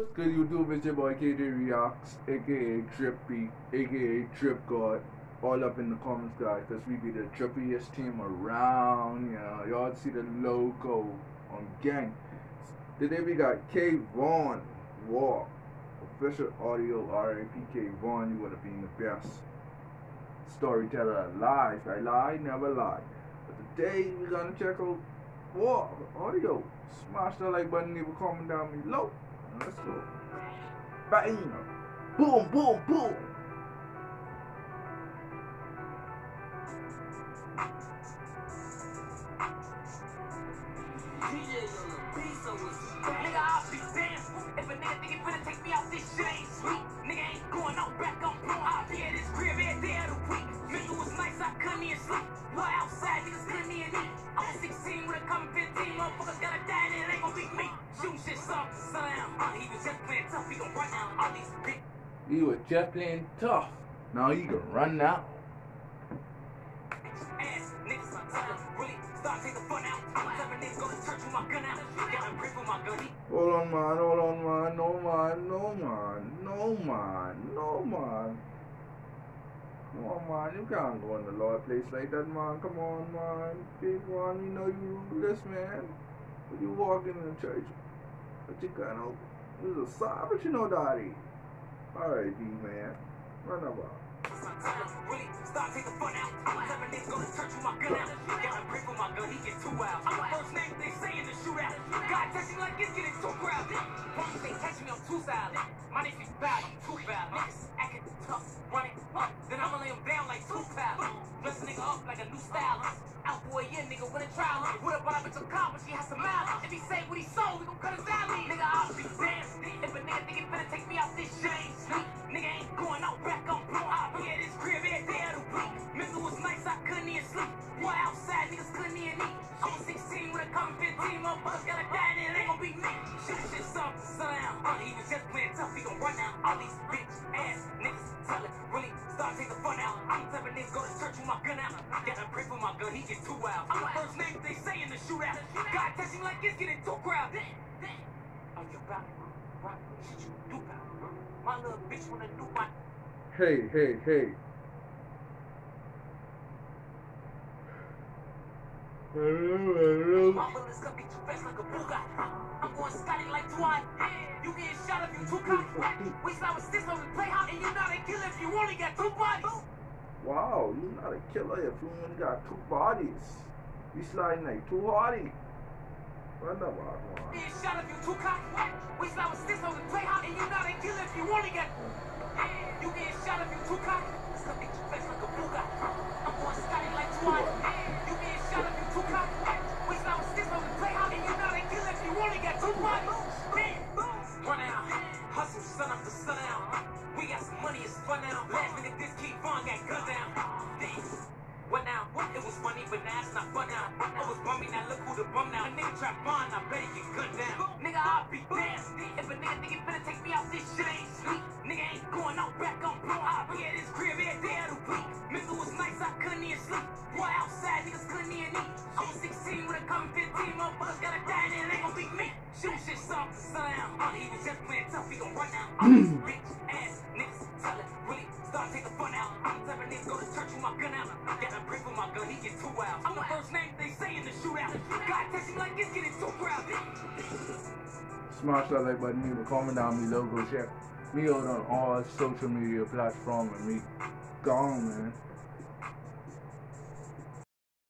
What's good YouTube? It's your boy KJ Reacts, aka Trippy, aka Trip God. All up in the comments, guys, because we be the trippiest team around. You know, y'all see the logo on gang. Today we got K Von War, official audio RAP K Von. You would have been the best storyteller alive. I lie, never lie. But today we're gonna check out War audio. Smash that like button, leave a comment down below. Let's go. Boom, boom, boom! With my gun out. Gotta pray for my gun. He Hold on, man. Hold on, man. No, man. No, man. No, man. No, man. Come on, man. You can't go in the Lord place like that, man. Come on, man. Big one. You know you do this, man. But you walking in the church. But you kind of. This is a but you know, Daddy. Alright, D, man. Run start taking fun out. I'm out. My gun. He get wild. I'm the first name they say in the shootout. God like it's getting too crowded. Me on two sides. Up. Then I'ma lay down like two a nigga up like a new style. Out a year, nigga, a a a car, but she has some miles. If he say what he sold, we gon' cut his alley. Run down all these bitch ass niggas. Tell it, really start taking fun out. I'm the type of niggas go to church with my gun out. Gotta pray for my gun, he get too wild. I'm the first name they say in the shootout. God touch him like it's getting too crowded. Oh, you about it, right? Shit you do about it. My little bitch wanna do my Hey, hey, hey. Hello, My bullets come get you best like a Bugatti. I'm going Scotty like Dwight. You getting shot if you too cocky. We with sticks on the play hot, and you're not a killer if you only got two bodies. Wow, you're not a killer if you only got two bodies. You sliding like too hardy. Man. Getting shot if you too cocky. We with sticks on the play hot, and you're not a killer if you only got. You getting shot if you too cocky. This come get you best like a Bugatti. I'm going Scotty like Dwight. Was funny, but now it's now. I was bummy, now look who the bum now. A nigga trap on, I bet he get gunned down. Nigga, I'll be damned. If a nigga think he finna take me out, this shit ain't sweet. Nigga ain't going out back on point. I'll be at his crib every day of the week. Mental was nice, I couldn't even sleep. Boy, outside, niggas couldn't even eat. I'm 16 with a coming 15, motherfuckers gotta die, and it ain't gonna be me. Shoot shit soft to. Uh, he was just playing tough, he gon' run down. All these bitch out. Gotta pray for my gun, he get too wild. I'm the first name they say in the shootout. God touch him like it's getting too crowded. Smash that like button, leave a comment down below. Go check me on all social media platforms and me gone, man.